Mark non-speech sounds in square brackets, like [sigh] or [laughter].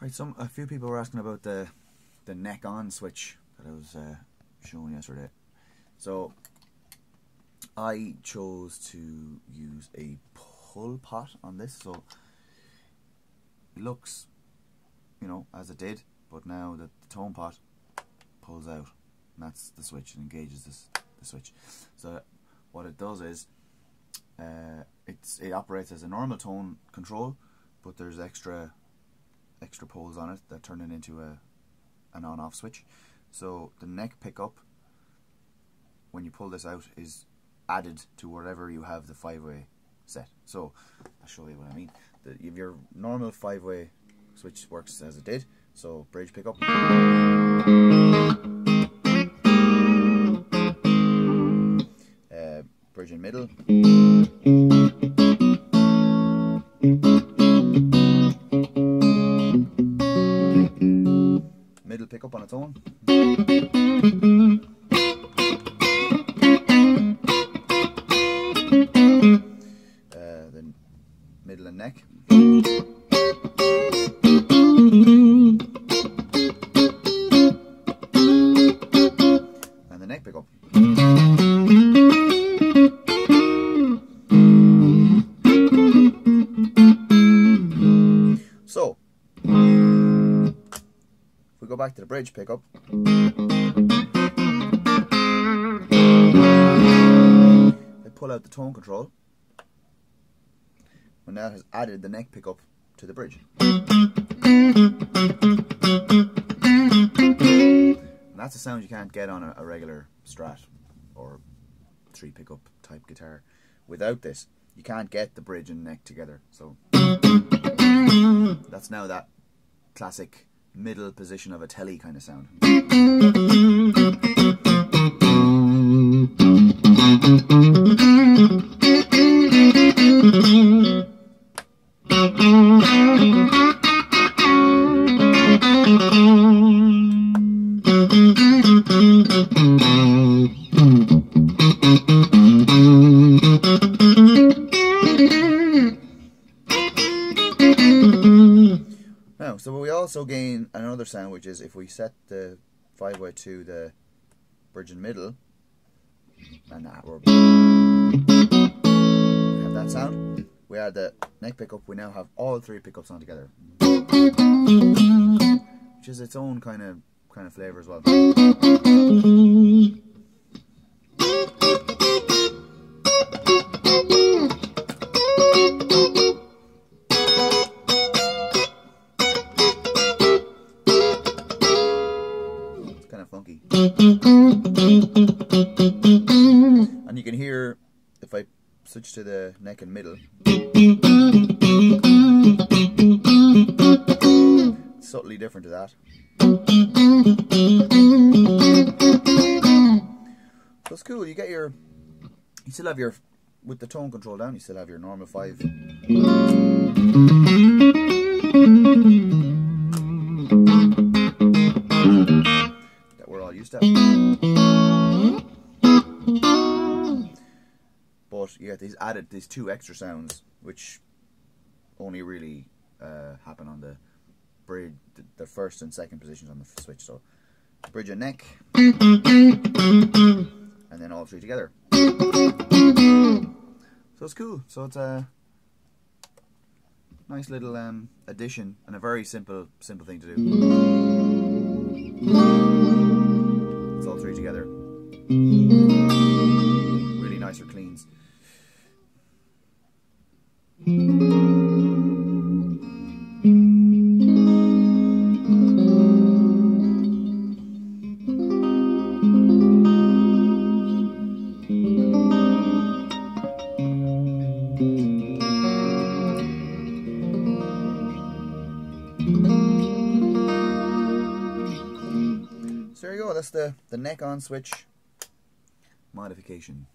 Right, some a few people were asking about the the neck on switch that I was uh, showing yesterday. So I chose to use a pull pot on this, so it looks, you know, as it did, but now that the tone pot pulls out, and that's the switch, it engages this the switch. So what it does is uh, it's it operates as a normal tone control, but there's extra extra poles on it that turn it into a an on off switch. So the neck pickup when you pull this out is added to wherever you have the five way set. So I'll show you what I mean. The, if your normal five way switch works as it did, so bridge pickup. Uh, bridge in middle. Middle pickup on its own. Uh, then middle and neck. Back to the bridge pickup, I pull out the tone control, and that has added the neck pickup to the bridge. And that's a sound you can't get on a, a regular Strat or three pickup type guitar. Without this, you can't get the bridge and neck together. So that's now that classic middle position of a Tele kind of sound. [laughs] Now, so we also gain another sound, which is if we set the 5 way to the bridge in middle, and that we have that sound. We add the neck pickup. We now have all three pickups on together, which is its own kind of kind of flavor as well. Funky. And you can hear if I switch to the neck and middle. Subtly different to that. So it's cool. You get your, you still have your, with the tone control down, you still have your normal five. But get these added, these two extra sounds, which only really uh, happen on the bridge, the, first and second positions on the switch. So bridge and neck, and then all three together. So it's cool. So it's a nice little um, addition and a very simple, simple thing to do. It's all three together. Really nicer cleans. So there you go. That's the the neck on switch modification.